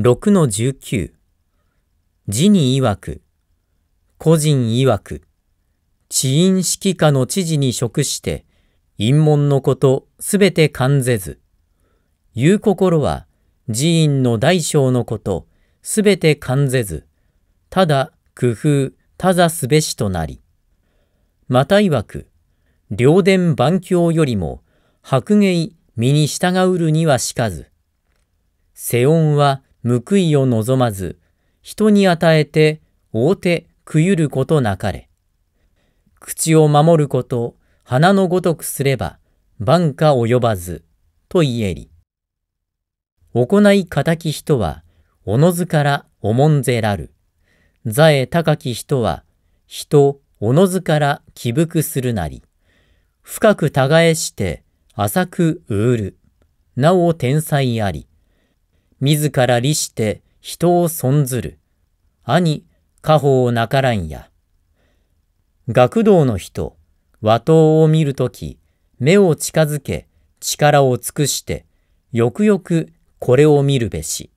6の19字に曰く、個人曰く、知院指揮下の知事に職して、陰門のことすべて感ぜず、言う心は寺院の大小のことすべて感ぜず、ただ工夫たざすべしとなり、また曰く、両殿万教よりも白芸身に従うるにはしかず、世音は報いを望まず、人に与えて大手くゆることなかれ。口を守ること、花のごとくすれば、万か及ばず、と言えり。行い仇人は、おのずから重んぜらる。座へ高き人は、人、おのずから起伏するなり。深く耕して、浅くううる。なお天才あり。自ら利して人を損ずる。兄、家宝なからんや。学童の人、和刀を見るとき、目を近づけ、力を尽くして、よくよくこれを見るべし。